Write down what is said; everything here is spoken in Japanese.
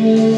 you.